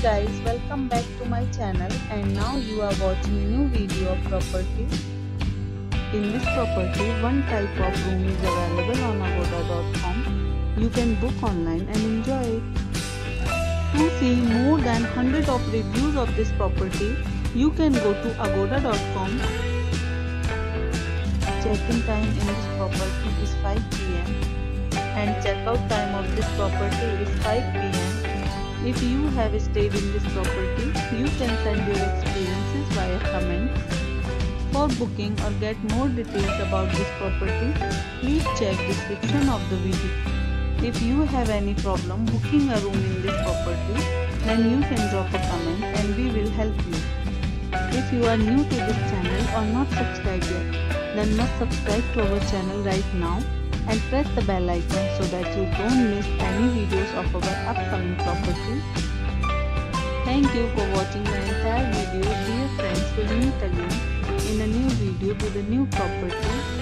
Guys, welcome back to my channel and now you are watching new video of property. In this property, one type of room is available on agoda.com. You can book online and enjoy it. To see more than 100 of reviews of this property, you can go to agoda.com. Check-in time in this property is 5 pm and check-out time of this property is 5 pm. If you have stayed in this property, you can send your experiences via comments. For booking or get more details about this property, please check description of the video. If you have any problem booking a room in this property, then you can drop a comment and we will help you. If you are new to this channel or not subscribed yet, then must subscribe to our channel right now and press the bell icon so that you don't miss any videos of our upcoming property. Thank you for watching the entire video. Dear friends, we'll meet again in a new video with a new property.